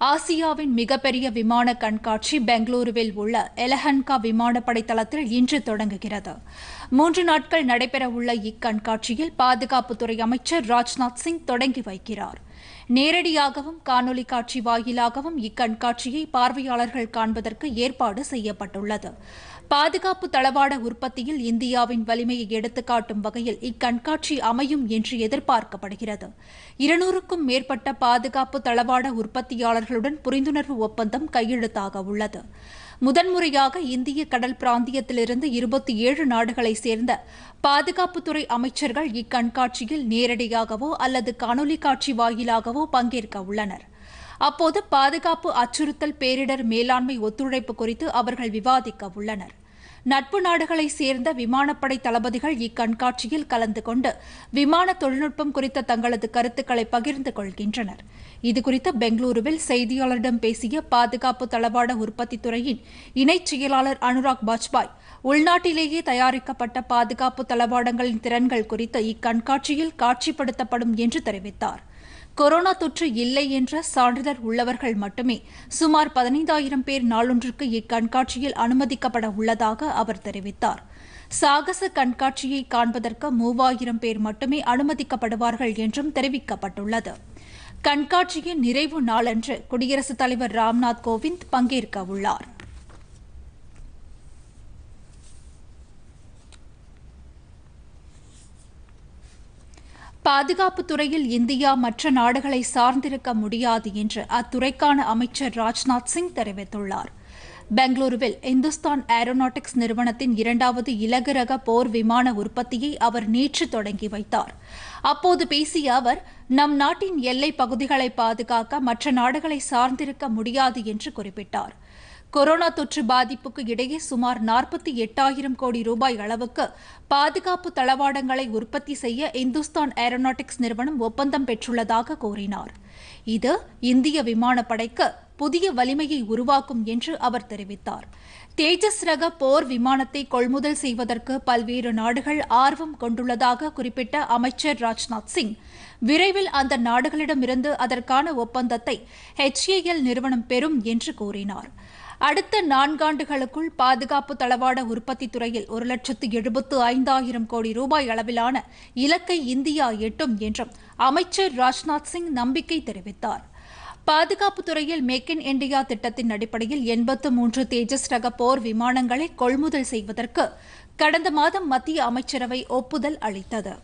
ஆசியாவின் மிகப்பெரிய விமான கண்காட்சி பெங்களூருவில் உள்ள எலஹன்கா விமானப்படை தளத்தில் இன்று தொடங்குகிறது. மூன்று நாட்கள் நடைபெறவுள்ள இக்கண்காட்சியில் பாதுகாப்புத்துறை அமைச்சர் ராஜ்நாத் சிங் தொடங்கி வைக்கிறார். நேரடியாகவும் காணொலி காட்சி வாயிலாகவும் இக்கண்காட்சியை பார்வையாளர்கள் காண்பதற்கு ஏற்பாடு செய்யப்பட்டுள்ளது. பாதுகாப்பு தளவாட உற்பத்தியில் இந்தியாவின் வலிமையை எடுத்துக்காட்டும் வகையில் இக்கண்காட்சி அமையும் என்று எதிர்பார்க்கப்படுகிறது. இருநூறுக்கும் மேற்பட்ட பாதுகாப்பு தளவாட உற்பத்தியாளர்களுடன் புரிந்துணர்வு ஒப்பந்தம் கையெழுத்தாக உள்ளது. முதன்முறையாக இந்திய கடல் பிராந்தியத்திலிருந்து இருபத்தி ஏழு நாடுகளைச் சேர்ந்த பாதுகாப்புத்துறை அமைச்சர்கள் இக்கண்காட்சியில் நேரடியாகவோ அல்லது காணொலி காட்சி வாயிலாகவோ பங்கேற்க உள்ளனர். அப்போது பாதுகாப்பு அச்சுறுத்தல் பேரிடர் மேலாண்மை ஒத்துழைப்பு குறித்து அவர்கள் விவாதிக்க உள்ளனர். நட்பு நாடுகளைச் சேர்ந்த விமானப்படை தளபதிகள் இக்கண்காட்சியில் கலந்து கொண்டு விமான தொழில்நுட்பம் குறித்த தங்களது கருத்துக்களை பகிர்ந்து கொள்கின்றனர். இதுகுறித்து பெங்களூருவில் செய்தியாளரிடம் பேசிய பாதுகாப்பு தளவாட உற்பத்தி துறையின் இணைச் செயலாளர் அனுராக் பாஜ்பாய் உள்நாட்டிலேயே தயாரிக்கப்பட்ட பாதுகாப்பு தளவாடங்களின் திறன்கள் குறித்து இக்கண்காட்சியில் காட்சிப்படுத்தப்படும் என்று தெரிவித்தார். கொரோனா தொற்று இல்லை என்ற சான்றிதழ் உள்ளவர்கள் மட்டுமே சுமார் பதினைந்தாயிரம் பேர் நாளொன்றுக்கு இக்கண்காட்சியில் அனுமதிக்கப்பட உள்ளதாக அவர் தெரிவித்தார். சாகச கண்காட்சியை காண்பதற்கு மூவாயிரம் பேர் மட்டுமே அனுமதிக்கப்படுவார்கள் என்றும் தெரிவிக்கப்பட்டுள்ளது. கண்காட்சியின் நிறைவு நாளன்று குடியரசுத் தலைவர் ராம்நாத் கோவிந்த் பங்கேற்க உள்ளாா் பாதுகாப்பு துறையில் இந்தியா மற்ற நாடுகளை சார்ந்திருக்க முடியாது என்று அத்துறைக்கான அமைச்சர் ராஜ்நாத் சிங் தெரிவித்துள்ளார். பெங்களூருவில் இந்துஸ்தான் ஏரோநாட்டிக்ஸ் நிறுவனத்தின் இரண்டாவது இலகுரக போர் விமான உற்பத்தியை அவர் நேற்று தொடங்கி வைத்தார். அப்போது பேசிய அவர் நம் நாட்டின் எல்லைப் பகுதிகளை பாதுகாக்க மற்ற நாடுகளை சார்ந்திருக்க முடியாது என்று குறிப்பிட்டார். கொரோனா தொற்று பாதிப்புக்கு இடையே சுமார் நாற்பத்தி எட்டாயிரம் கோடி ரூபாய் அளவுக்கு பாதுகாப்பு தளவாடங்களை உற்பத்தி செய்ய இந்துஸ்தான் ஏரோநாட்டிக்ஸ் நிறுவனம் ஒப்பந்தம் பெற்றுள்ளதாக கூறினார். இது இந்திய விமானப்படைக்கு புதிய வலிமையை உருவாக்கும் என்று அவர் தெரிவித்தார். தேஜஸ் ரக போர் விமானத்தை கொள்முதல் செய்வதற்கு பல்வேறு நாடுகள் ஆர்வம் கொண்டுள்ளதாக குறிப்பிட்ட அமைச்சர் ராஜ்நாத் சிங். விரைவில் அந்த நாடுகளிடமிருந்து அதற்கான ஒப்பந்தத்தை ஹெச்ஏஎல் நிறுவனம் பெறும் என்று கூறினார். அடுத்த நான்காண்டுகளுக்குள் பாதுகாப்பு தளவாட உற்பத்தி துறையில் ஒரு லட்சத்து எழுபத்து ஐந்தாயிரம் கோடி ரூபாய் அளவிலான இலக்கை இந்தியா எட்டும் என்றும் அமைச்சர் ராஜ்நாத் சிங் நம்பிக்கை தெரிவித்தார். பாதுகாப்பு துறையில் மேக் இன் இண்டியா திட்டத்தின் அடிப்படையில் எண்பத்து மூன்று தேஜஸ் ரக போர் விமானங்களை கொள்முதல் செய்வதற்கு கடந்த மாதம் மத்திய அமைச்சரவை ஒப்புதல் அளித்தது.